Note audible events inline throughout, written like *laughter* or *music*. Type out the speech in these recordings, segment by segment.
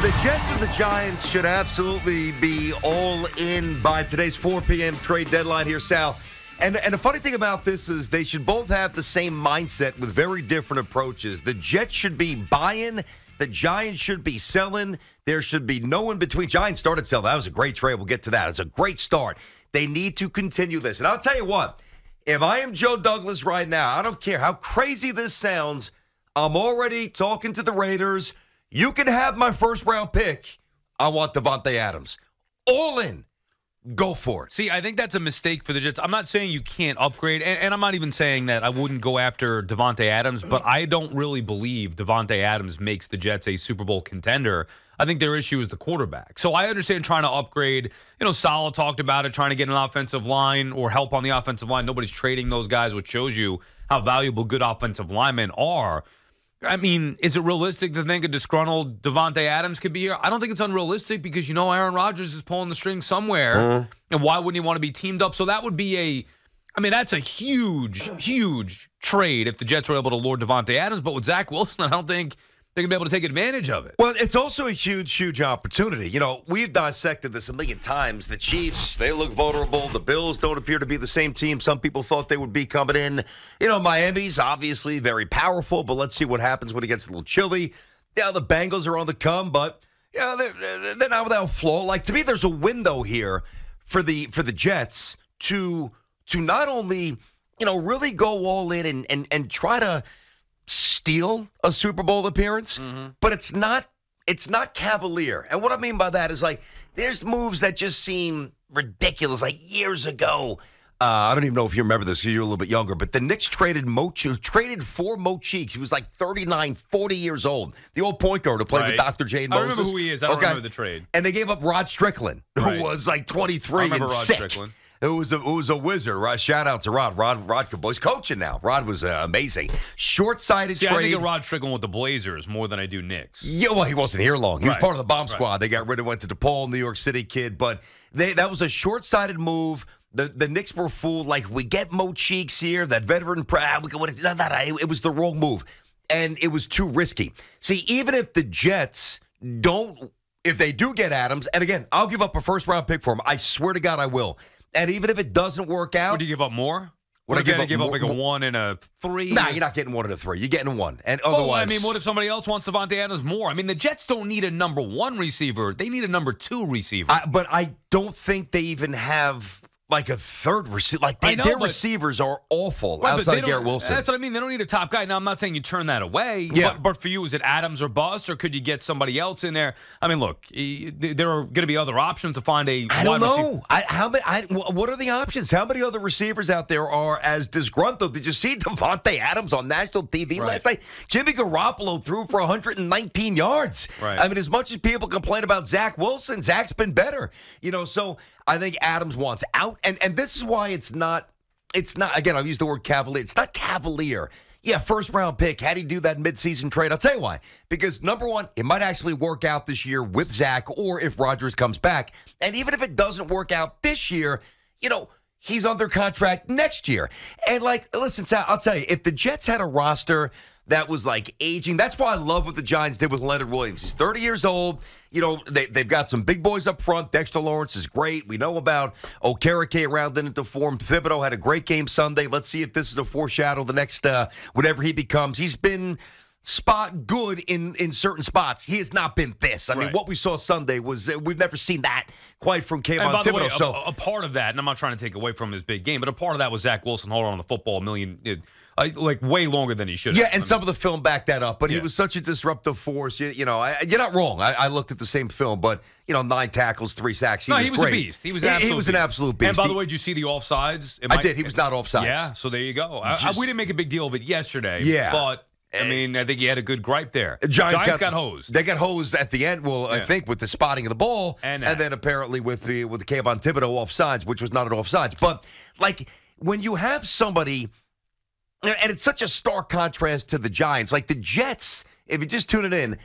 The Jets and the Giants should absolutely be all in by today's 4 p.m. trade deadline here, Sal. And, and the funny thing about this is they should both have the same mindset with very different approaches. The Jets should be buying, the Giants should be selling. There should be no in between. Giants started selling. That was a great trade. We'll get to that. It's a great start. They need to continue this. And I'll tell you what, if I am Joe Douglas right now, I don't care how crazy this sounds, I'm already talking to the Raiders. You can have my first round pick. I want Davante Adams. All in. Go for it. See, I think that's a mistake for the Jets. I'm not saying you can't upgrade, and, and I'm not even saying that I wouldn't go after Davante Adams, but I don't really believe Davante Adams makes the Jets a Super Bowl contender. I think their issue is the quarterback. So I understand trying to upgrade. You know, Saleh talked about it, trying to get an offensive line or help on the offensive line. Nobody's trading those guys, which shows you how valuable good offensive linemen are. I mean, is it realistic to think a disgruntled Davante Adams could be here? I don't think it's unrealistic because you know Aaron Rodgers is pulling the string somewhere, Uh-huh. and why wouldn't he want to be teamed up? So that would be a, I mean, that's a huge, huge trade if the Jets were able to lure Davante Adams. But with Zach Wilson, *laughs* I don't think they're gonna be able to take advantage of it. Well, it's also a huge, huge opportunity. You know, we've dissected this a million times. The Chiefs, they look vulnerable. The Bills don't appear to be the same team some people thought they would be coming in. You know, Miami's obviously very powerful, but let's see what happens when it gets a little chilly. Yeah, the Bengals are on the come, but yeah, they're, they're not without flaw. Like to me, there's a window here for the for the Jets to to not only you know really go all in and and and try to steal a Super Bowl appearance, but it's not it's not cavalier. And what I mean by that is like there's moves that just seem ridiculous. Like years ago, uh, I don't even know if you remember this. You're a little bit younger, but the Knicks traded Mo traded for Mo Cheeks. He was like 39, 40 years old. The old point guard who played with Dr. Jane I Moses. remember who he is. I don't remember the trade. And they gave up Rod Strickland, Right. who was like 23 I remember and Rod sick. Strickland. It was a it was a wizard. Right? Shout out to Rod. Rod Rod boys coaching now. Rod was uh, amazing. Short sighted See, I think of Rod Strickland with the Blazers more than I do Knicks. Yeah, well, he wasn't here long. He was part of the bomb Right. squad. They got rid of, went to DePaul, New York City kid. But they that was a short sighted move. The the Knicks were fooled. Like we get Mo Cheeks here, that veteran. pra- We can, no, no, it, it was the wrong move, and it was too risky. See, even if the Jets don't, if they do get Adams, and again, I'll give up a first round pick for him. I swear to God, I will. And even if it doesn't work out, Would you give up more? Would I you give up give up like a one and a three? nah, you're not getting one and a three. You're getting one, and Oh, otherwise, I mean, what if somebody else wants Davante Adams more? I mean, the Jets don't need a number one receiver; they need a number two receiver. I, but I don't think they even have like a third receiver. Like they, know, their but- receivers are awful Right, outside of Garrett Wilson. That's what I mean. They don't need a top guy. Now, I'm not saying you turn that away. Yeah. But, but for you, is it Adams or bust, or could you get somebody else in there? I mean, look, there are going to be other options to find a. I don't receiver. know. I, how many? I, what are the options? How many other receivers out there are as disgruntled? Did you see *laughs* Davante Adams on national TV Right. last night? Jimmy Garoppolo threw for 119 yards. Right. I mean, as much as people complain about Zach Wilson, Zach's been better. You know, so I think Adams wants out, and and this is why it's not. It's not. Again, I've used the word cavalier. It's not cavalier. Yeah, first round pick. How do you do that midseason trade? I'll tell you why. Because number one, it might actually work out this year with Zach, or if Rodgers comes back. And even if it doesn't work out this year, you know, he's under contract next year. And like, listen, I'll tell you, if the Jets had a roster that was like aging, that's why I love what the Giants did with Leonard Williams. He's 30 years old. You know, they, they've got some big boys up front. Dexter Lawrence is great. We know about Okereke rounding into form. Thibodeaux had a great game Sunday. Let's see if this is a foreshadow the next, uh, whatever he becomes. He's been spot good in in certain spots. He has not been this. I mean, what we saw Sunday was uh, we've never seen that quite from Kayvon And by the Thibodeaux. way, a, so a part of that, and I'm not trying to take away from his big game, but a part of that was Zach Wilson holding on to the football a million, uh, like way longer than he should. Yeah, and I some of the film backed that up, but he was such a disruptive force. You, you know, I, you're not wrong. I, I looked at the same film, but you know, nine tackles, three sacks. He no, was he was great. a beast. He was He, an he absolute was an beast. absolute beast. And by the way, did you see the offsides? It I might- did. He was not offsides. Yeah, so there you go. Just- we didn't make a big deal of it yesterday. Yeah. but I mean, I think he had a good gripe there. Giants, got, hosed. They got hosed at the end. Well, I think with the spotting of the ball, And and, then apparently with the with the Kayvon Thibodeaux offsides, which was not an offsides. But like when you have somebody, and it's such a stark contrast to the Giants. Like the Jets, if you just tune it in,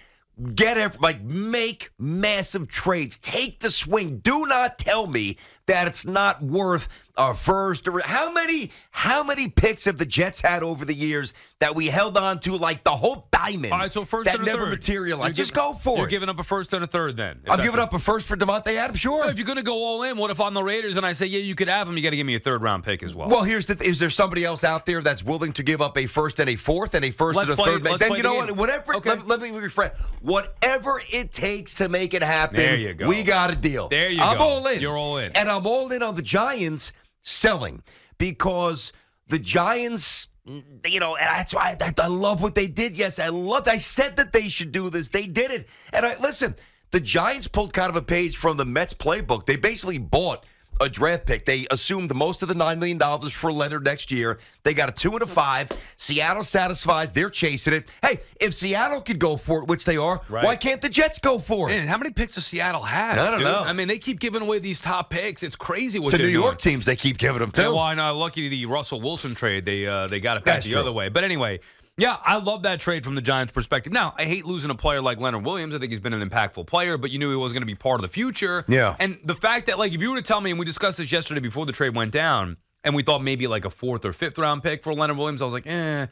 get every, like make massive trades, take the swing. Do not tell me that it's not worth a first. Or, how many how many picks have the Jets had over the years that we held on to like the whole diamond? All right, so first that and a never third. materialized. You're Just go for You're it. giving up a first and a third then. I'm giving what- up a first for Davante Adams. Sure. If you're going to go all in, what if I'm the Raiders and I say, yeah, you could have him, you got to give me a third round pick as well? Well, here's the: th- is there somebody else out there that's willing to give up a first and a fourth and a 1st Let's and a play- third? then you know game. what? Whatever. Okay. Let, let me rephrase. Whatever it takes to make it happen. There you go. We got a deal. There you I'm go. all in. You're all in. and I'm all in on the Giants selling because the Giants. You know, and that's why I, I love what they did. Yes, I loved. I said that they should do this. They did it. And I listen. The Giants pulled kind of a page from the Mets playbook. They basically bought a draft pick. They assumed the most of the $9 million for Leonard next year. They got a two and a five. Seattle satisfies. They're chasing it. Hey, if Seattle could go for it, which they are, Right. why can't the Jets go for it? Man, how many picks does Seattle have? I don't dude? know. I mean, they keep giving away these top picks. It's crazy what to New doing. York teams, they keep giving them Yeah, too. well, I know. Lucky the Russell Wilson trade, they uh, they got it back That's the true. other way. But anyway, yeah, I love that trade from the Giants' perspective. Now, I hate losing a player like Leonard Williams. I think he's been an impactful player, but you knew he was going to be part of the future. Yeah. And the fact that, like, if you were to tell me, and we discussed this yesterday before the trade went down, and we thought maybe like a fourth or fifth round pick for Leonard Williams, I was like, eh.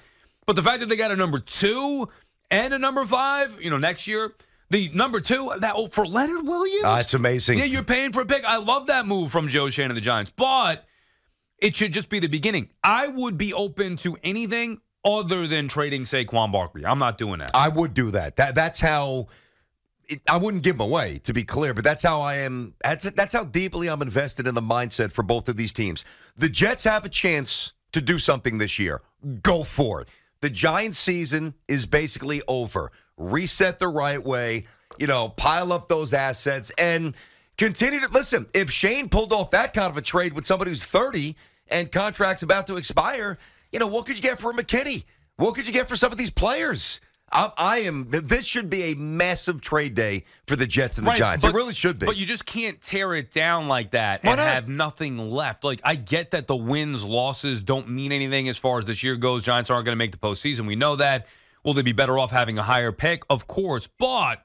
But the fact that they got a number two and a number five, you know, next year. The number two, that oh, for Leonard Williams, it's amazing. yeah, you're paying for a pick. I love that move from Joe Schoen and the Giants, but it should just be the beginning. I would be open to anything other than trading Saquon Barkley. I'm not doing that. I would do that. That that's how. It, I wouldn't give away, to be clear, but that's how I am. That's that's how deeply I'm invested in the mindset for both of these teams. The Jets have a chance to do something this year. Go for it. The Giants' season is basically over. Reset the right way. You know, pile up those assets and continue to listen. If Schoen pulled off that kind of a trade with somebody who's 30 and contracts about to expire, you know, what could you get for McKinney? What could you get for some of these players? I, I am. This should be a massive trade day for the Jets and the Right, Giants. but- it really should be. But you just can't tear it down like that Why and not? have nothing left. Like I get that the wins, losses don't mean anything as far as this year goes. Giants aren't going to make the postseason. We know that. Will they be better off having a higher pick? Of course, but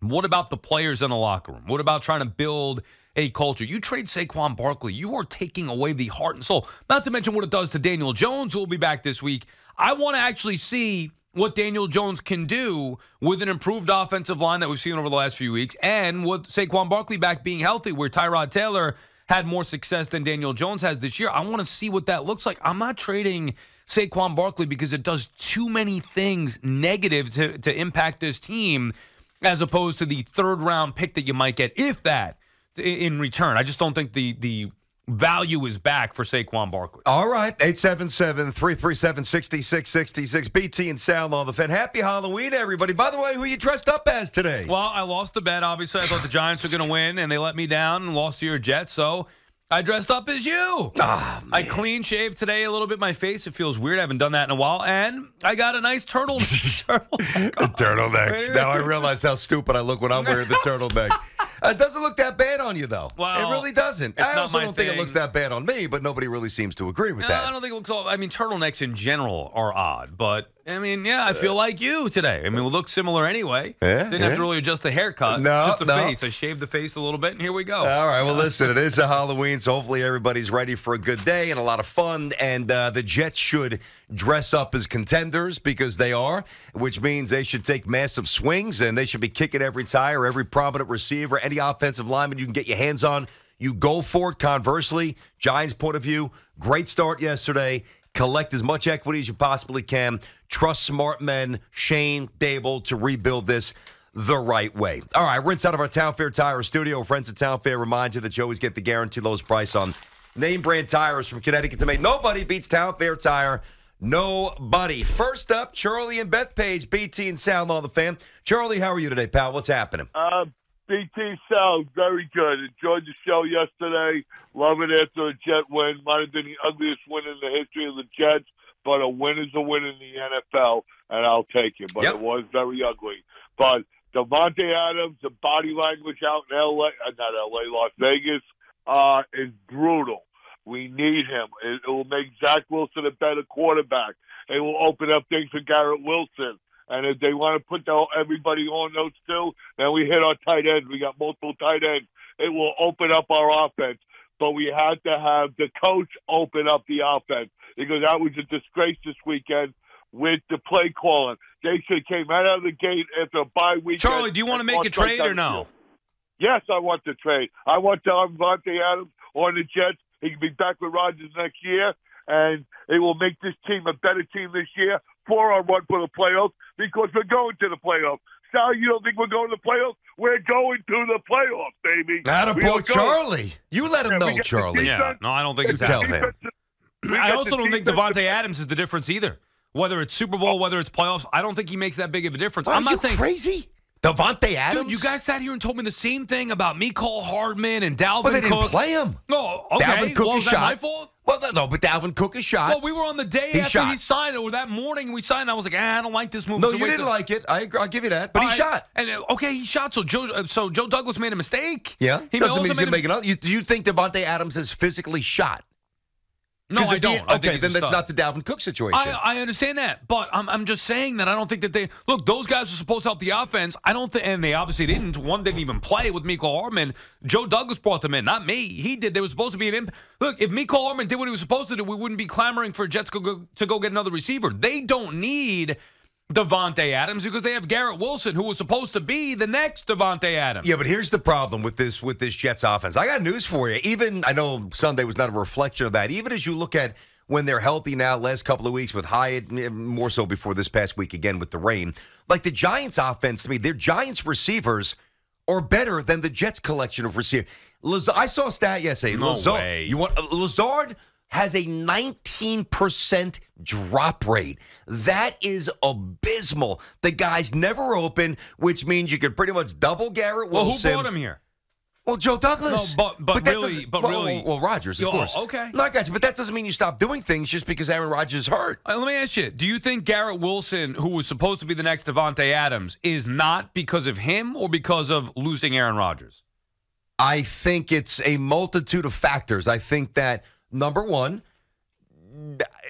what about the players in the locker room? What about trying to build a culture? You trade Saquon Barkley, you are taking away the heart and soul. Not to mention what it does to Daniel Jones, who will be back this week. I want to actually see what Daniel Jones can do with an improved offensive line that we've seen over the last few weeks, and with Saquon Barkley back being healthy, where Tyrod Taylor had more success than Daniel Jones has this year. I want to see what that looks like. I'm not trading Saquon Barkley because it does too many things negative to, to impact this team as opposed to the third round pick that you might get, if that, in return. I just don't think the the value is back for Saquon Barkley. All right, 877 337 6666. BT and Sal on the fan. Happy Halloween, everybody. By the way, who you dressed up as today? Well, I lost the bet. Obviously, I thought the Giants were going to win, and they let me down and lost to your Jets. So I dressed up as you. Ah, I clean shaved today a little bit my face. It feels weird. I haven't done that in a while, and I got a nice turtle. *laughs* *laughs* turtle. A turtleneck. Now I realize how stupid I look when I'm wearing the *laughs* turtleneck. Uh, It doesn't look that bad on you, though. Well, it really doesn't. I also don't think it looks that bad on me, but nobody really seems to agree with No, that. I don't think it looks all. I mean, turtlenecks in general are odd, but I mean, yeah, I feel like you today. I mean, we look similar anyway. Yeah, Didn't yeah. have to really adjust the haircut. No, just the no. face. I shaved the face a little bit, and here we go. All right. Well, listen, it is a Halloween, so hopefully everybody's ready for a good day and a lot of fun. And uh, the Jets should dress up as contenders because they are, which means they should take massive swings and they should be kicking every tire, every prominent receiver, any offensive lineman you can get your hands on. You go for it. Conversely, Giants' point of view, great start yesterday. Collect as much equity as you possibly can. Trust smart men, Schoen, Daboll, to rebuild this the right way. All right, rinse out of our Town Fair Tire studio. Friends at Town Fair remind you that you always get the guaranteed lowest price on name brand tires from Connecticut to Maine. Nobody beats Town Fair Tire. Nobody. First up, Charlie and Bethpage, BT and Sound on the fan. Charlie, how are you today, pal? What's happening? Uh, BT Sound, very good. Enjoyed the show yesterday. Love it after a Jet win. Might have been the ugliest win in the history of the Jets, but a win is a win in the NFL, and I'll take it. But Yep. it was very ugly. But Davante Adams, the body language out in L.A., uh, not L.A., Las Vegas, uh, is brutal. We need him. It, it will make Zach Wilson a better quarterback. It will open up things for Garrett Wilson. And if they want to put the, everybody on those two, then we hit our tight ends. We got multiple tight ends. It will open up our offense. But we had to have the coach open up the offense because that was a disgrace this weekend with the play calling. They should have came right out of the gate after a bye week. Charlie, do you want to make a trade or no? Yes, I want the trade. I want Davante Adams on the Jets. He can be back with Rodgers next year, and it will make this team a better team this year for our run for the playoffs because we're going to the playoffs. Sal, you don't think we're going to the playoffs? We're going to the playoffs, baby. Attaboy, Charlie. You let him Yeah, know, Charlie. Yeah, no, I don't think it's Tell happening. him. I also don't think defense. Davante Adams is the difference either. Whether it's Super Bowl, whether it's playoffs, I don't think he makes that big of a difference. Are I'm not you saying crazy? Davante Adams? Dude, you guys sat here and told me the same thing about Mecole Hardman and Dalvin Well, they didn't Cook. play him. No, okay. Dalvin Cook well, is that my fault? Well, no, but Dalvin Cook is shot. Well, we were on the day He after shot. he signed it, or that morning we signed. I was like, ah, I don't like this move. no, a you didn't of- like it. I agree. I'll give you that. But he All right. shot. And uh, okay, he shot. So Joe, uh, so Joe Douglas made a mistake. Yeah. he Doesn't mean he's to a- make another. You, do you think Davante Adams is physically shot? No, I don't. I okay, then that's not the Dalvin Cook situation. I, I understand that, but I'm, I'm just saying that I don't think that they look. Those guys are supposed to help the offense. I don't think, and they obviously didn't. One didn't even play with Mecole Hardman. Joe Douglas brought them in, not me. He did. They were supposed to be an imp. Look, if Mecole Hardman did what he was supposed to do, we wouldn't be clamoring for Jets to go, to go get another receiver. They don't need Davante Adams because they have Garrett Wilson, who was supposed to be the next Davante Adams. Yeah, but here's the problem with this with this Jets offense. I got news for you. Even I know Sunday was not a reflection of that. Even as you look at when they're healthy now, last couple of weeks with Hyatt, more so before this past week again with the rain. Like the Giants offense to me, their Giants receivers are better than the Jets collection of receivers. I saw a stat yesterday. No Lazard, way. You want uh, Lazard has a 19% drop rate. That is abysmal. The guy's never open, which means you could pretty much double Garrett Wilson. well, who brought him here? Well, Joe Douglas. No, but- but that really- but well, really- well, Rodgers, of Yo, course. okay. no, I got you, but that doesn't mean you stop doing things just because Aaron Rodgers is hurt. Uh, let me ask you: Do you think Garrett Wilson, who was supposed to be the next Davante Adams, is not because of him or because of losing Aaron Rodgers? I think it's a multitude of factors. I think that number one,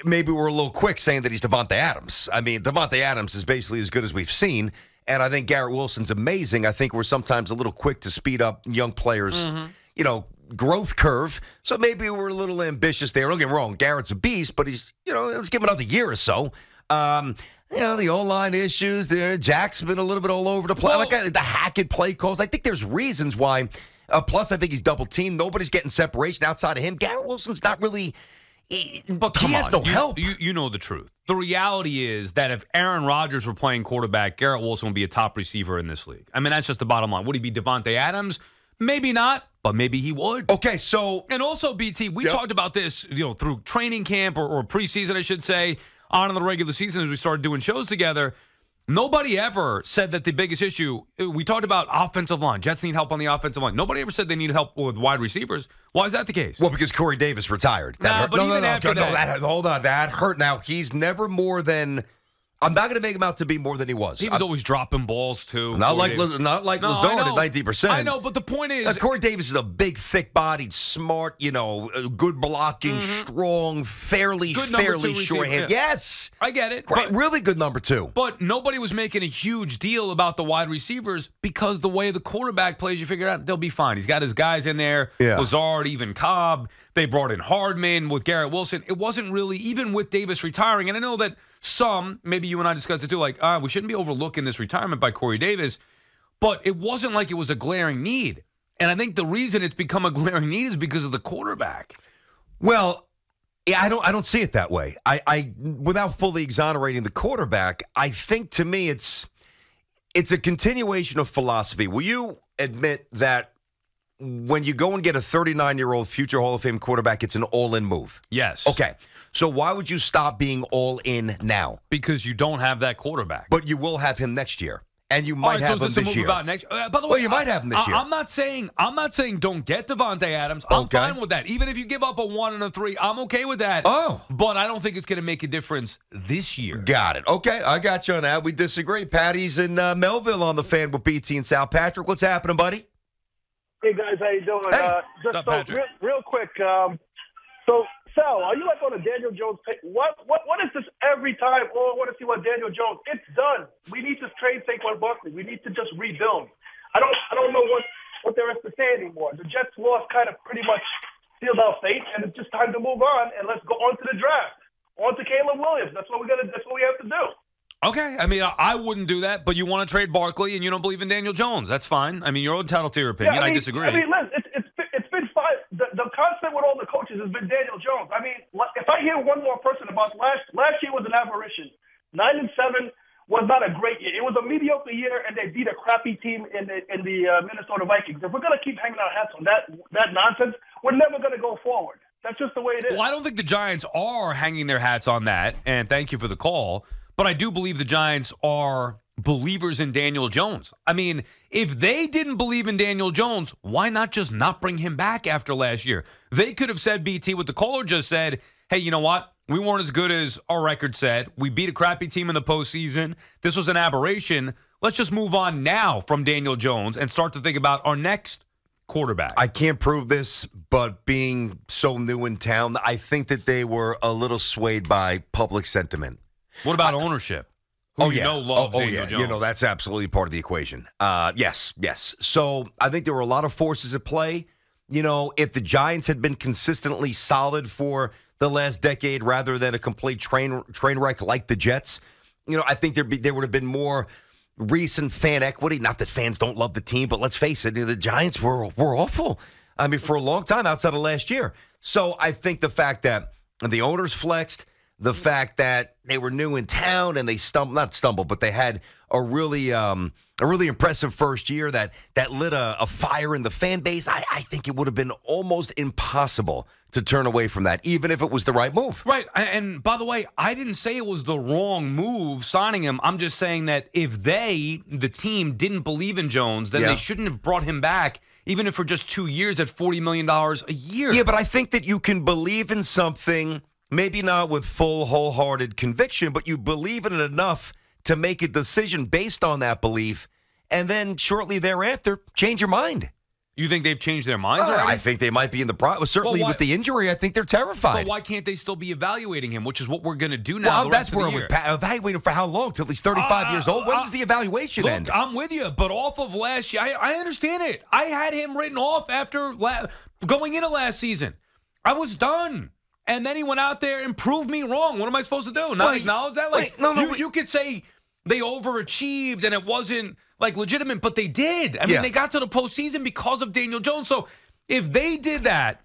maybe we're a little quick saying that he's Davante Adams. I mean, Davante Adams is basically as good as we've seen, and I think Garrett Wilson's amazing. I think we're sometimes a little quick to speed up young players, you know, growth curve. So maybe we're a little ambitious there. Don't get me wrong, Garrett's a beast, but he's, you know, let's give him another year or so. Um, you know, the O-line issues there. Jack's been a little bit all over the place. Well- like the Hackett play calls. I think there's reasons why. Uh, plus, I think he's double teamed. Nobody's getting separation outside of him. Garrett Wilson's not really. He, But he has on, no you, help. You, you know the truth. The reality is that if Aaron Rodgers were playing quarterback, Garrett Wilson would be a top receiver in this league. I mean, that's just the bottom line. Would he be Davante Adams? Maybe not, but maybe he would. okay, so And also, BT, we Yep. talked about this, you know, through training camp or, or preseason, I should say, on in the regular season as we started doing shows together. Nobody ever said that the biggest issue. We talked about offensive line. Jets need help on the offensive line. Nobody ever said they need help with wide receivers. Why is that the case? well, because Corey Davis retired. That Nah, hurt. but no, even no, no, after no, that- that hold on, that hurt. Now he's never more than. I'm not going to make him out to be more than he was. he was I'm- always dropping balls too. not Corey like. Liz- not like No, Lazard at 90 percent. I know, but the point is, Uh, Corey Davis is a big, thick-bodied, smart, you know, uh, good blocking, strong, fairly, Mm-hmm. Good fairly two short receiver, hand. yeah. Yes, I get it. great, but- really good number two. But nobody was making a huge deal about the wide receivers because the way the quarterback plays, you figure out they'll be fine. He's got his guys in there, Yeah. Lazard, even Cobb. They brought in Hardman with Garrett Wilson. It wasn't really, even with Davis retiring, and I know that some, maybe you and I discussed it too, like, ah, we shouldn't be overlooking this retirement by Corey Davis, but it wasn't like it was a glaring need. And I think the reason it's become a *laughs* glaring need is because of the quarterback. Well, yeah, I don't I don't see it that way. I, I without fully exonerating the quarterback, I think to me it's it's a continuation of philosophy. Will you admit that when you go and get a 39 year old future Hall of Fame quarterback, it's an all in move? Yes. Okay. So why would you stop being all in now? Because you don't have that quarterback. But you will have him next year. And you All might right, so have is him this a move year. about next? Uh, by the way, Well, you might have him this I, year. I'm not saying I'm not saying don't get Davante Adams. I'm Okay. fine with that. Even if you give up a one and a three, I'm okay with that. Oh. but I don't think it's going to make a difference this year. Got it. Okay, I got you on that. We disagree. Patty's in uh, Melville on the fan with BT and Sal Patrick. What's happening, buddy? Hey guys, how you doing? Hey. Uh, just What's up, so, Patrick? real, real quick. Um, so Sal, are you like on a Daniel Jones? Pay? What what what is this every time? Oh, I want to see what Daniel Jones. It's done. We need to trade Saquon Barkley. We need to just rebuild. I don't I don't know what what there is to say anymore. The Jets lost kind of pretty much sealed our fate, and it's just time to move on and let's go on to the draft. On to Caleb Williams. That's what we got. That's what we have to do. Okay, I mean, I, I wouldn't do that, but you want to trade Barkley and you don't believe in Daniel Jones. That's fine. I mean, you're entitled to your opinion. Yeah, I, mean, disagree. I mean, listen, it's it's it's been five. The, the constant with all the coaches has been Daniel Jones. I mean, if I hear one more person about last last year was an aberration. Nine and seven was not a great year. It was a mediocre year, and they beat a crappy team in the in the uh, Minnesota Vikings. If we're gonna keep hanging our hats on that that nonsense, we're never gonna go forward. That's just the way it is. Well, I don't think the Giants are hanging their hats on that, and thank you for the call. But I do believe the Giants are believers in Daniel Jones. I mean, if they didn't believe in Daniel Jones, why not just not bring him back after last year? They could have said, BT, what the caller just said, hey, you know what? We weren't as good as our record said. We beat a crappy team in the postseason. This was an aberration. Let's just move on now from Daniel Jones and start to think about our next quarterback. I can't prove this, but being so new in town, I think that they were a little swayed by public sentiment. what about ownership? Who oh you yeah, know loves oh, oh, yeah. Jones. You know that's absolutely part of the equation. Uh, yes, yes. So I think there were a lot of forces at play. You know, if the Giants had been consistently solid for the last decade rather than a complete train train wreck like the Jets, you know, I think there'd be there would have been more recent fan equity. Not that fans don't love the team, but let's face it, the Giants were were awful. I mean, for a long time outside of last year. So I think the fact that the owners flexed, the fact that they were new in town and they stumbled, not stumbled, but they had a really um, a really impressive first year that that lit a, a fire in the fan base. I, I think it would have been almost impossible to turn away from that, even if it was the right move. Right. And by the way, I didn't say it was the wrong move signing him. I'm just saying that if they, the team, didn't believe in Jones, then Yeah. they shouldn't have brought him back, even if for just two years at $40 million a year. Yeah, but I think that you can believe in something, maybe not with full, wholehearted conviction, but you believe in it enough to make a decision based on that belief, and then shortly thereafter, change your mind. You think they've changed their minds Uh. I think they might be in the pro. Certainly why- with the injury, I think they're but terrified. why can't they still be evaluating him, which is what we're going to do now? well, that's where the with year? pa- evaluating for how long? Till he's 35 Uh, years old? When uh, does the evaluation Look, end? I'm with you, but off of last year, I, I understand it. I had him written off after la- going into last season. I was done. And then he went out there and proved me wrong. What am I supposed to do? Not Wait, acknowledge that? Like, wait, no, no, you, wait. you could say they overachieved and it wasn't like legitimate, but they did. I mean, Yeah. they got to the postseason because of Daniel Jones. So if they did that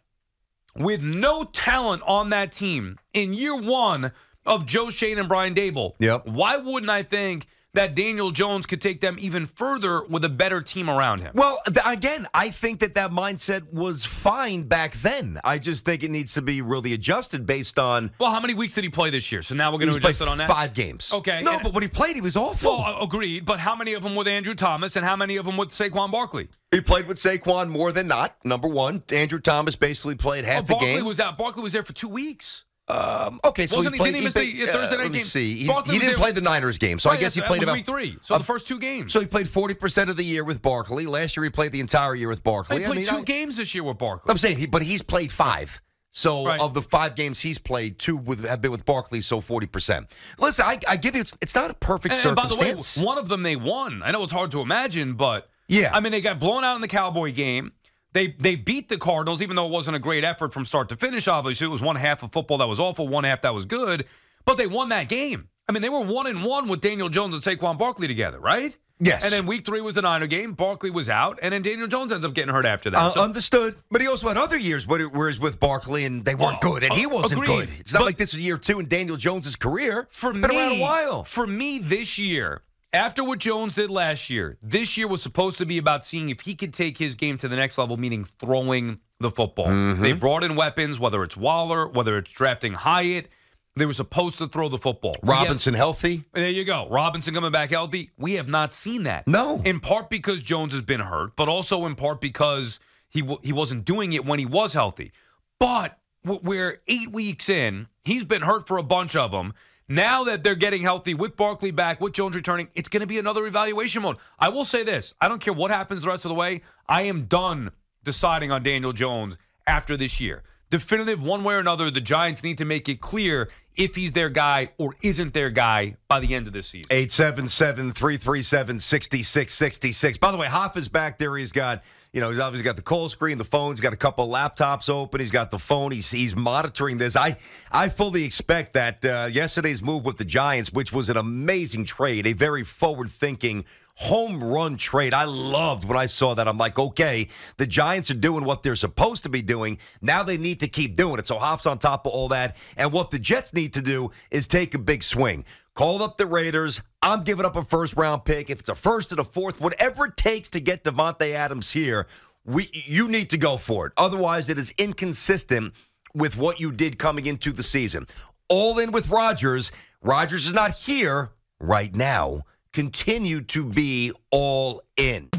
with no talent on that team in year one of Joe Schoen and Brian Daboll, Yep. why wouldn't I think that Daniel Jones could take them even further with a better team around him? Well, again, I think that that mindset was fine back then. I just think it needs to be really adjusted based on. Well, how many weeks did he play this year? So now we're going to adjust it on that. five games. Okay, No, and- but when he played, he was awful. Well, agreed. But how many of them with Andrew Thomas and how many of them with Saquon Barkley? he played with Saquon more than not. Number one, Andrew Thomas basically played half oh, the Barkley game. was out. Barkley was there for two weeks. Um, okay, so Wasn't he he- played. didn't he miss played- the Thursday night let me game? see. He, he didn't play the Niners game, so I guess he played about week three. So uh, the first two games. So he played forty percent of the year with Barkley. Last year he played the entire year with Barkley. I played mean, two I- games this year with Barkley. I'm saying, he, but he's played five. So Right. of the five games he's played, two with, have been with Barkley, so forty percent. Listen, I, I give you, it's, it's not a perfect And, and by the way, circumstance. one of them they won. I know it's hard to imagine, but Yeah. I mean they got blown out in the Cowboy game. They they beat the Cardinals, even though it wasn't a great effort from start to finish. Obviously, it was one half of football that was awful, one half that was good. But they won that game. I mean, they were one and one with Daniel Jones and Saquon Barkley together, right? Yes. And then week three was the Niner game. Barkley was out, and then Daniel Jones ends up getting hurt after that. Uh, So- understood, but he also had other years where where he's with Barkley and they weren't Well, good, and he uh, wasn't agreed. good. It's not But- like this is year two in Daniel Jones's career. for Been me, around a while. For me, this year, after what Jones did last year, this year was supposed to be about seeing if he could take his game to the next level, meaning throwing the football. Mm-hmm. They brought in weapons, whether it's Waller, whether it's drafting Hyatt. They were supposed to throw the football. We have- Robinson healthy? there you go. Robinson coming back healthy. We have not seen that. No. In part because Jones has been hurt, but also in part because he w- he wasn't doing it when he was healthy. But we're eight weeks in. He's been hurt for a bunch of them. Now that they're getting healthy with Barkley back, with Jones returning, it's going to be another evaluation mode. I will say this: I don't care what happens the rest of the way. I am done deciding on Daniel Jones after this year. definitive one way or another. The Giants need to make it clear if he's their guy or isn't their guy by the end of the season. 877 337 6666. By the way, Hoff is back there. He's got, you know, he's obviously got the call screen, the phone. He's got a couple laptops open. He's got the phone. He's, he's monitoring this. I, I fully expect that uh, yesterday's move with the Giants, which was an amazing trade, a very forward thinking, home run trade. I loved when I saw that. I'm like, okay, the Giants are doing what they're supposed to be doing. Now they need to keep doing it. So Hoff's on top of all that. And what the Jets need to do is take a big swing. Call up the Raiders. I'm giving up a first round pick. If it's a first and a fourth, whatever it takes to get Davante Adams here, we you need to go for it. Otherwise, it is inconsistent with what you did coming into the season. All in with Rodgers. Rodgers is not here right now continue to be all in.